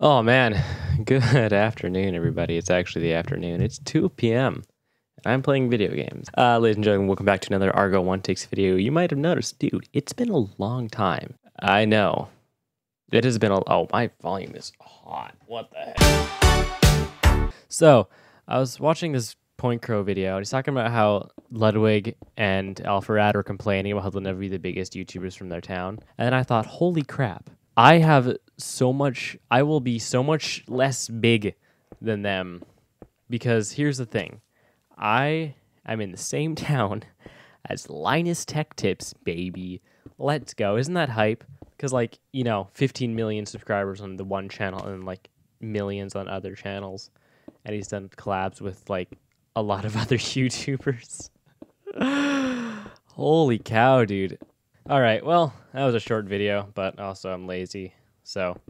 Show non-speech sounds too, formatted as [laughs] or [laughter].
Oh man, [laughs] good afternoon, everybody. It's actually the afternoon. It's 2 p.m. I'm playing video games. Uh, ladies and gentlemen, welcome back to another Argo One Takes video. You might have noticed, dude, it's been a long time. I know. It has been a. Oh, my volume is hot. What the heck? So, I was watching this Point Crow video, and he's talking about how Ludwig and Alpharad were complaining about how they'll never be the biggest YouTubers from their town. And I thought, holy crap. I have so much, I will be so much less big than them because here's the thing I am in the same [laughs] town as Linus Tech Tips, baby. Let's go. Isn't that hype? Because, like, you know, 15 million subscribers on the one channel and like millions on other channels. And he's done collabs with like a lot of [laughs] other YouTubers. [laughs] Holy cow, dude. All right, well, that was a short video, but also I'm lazy. So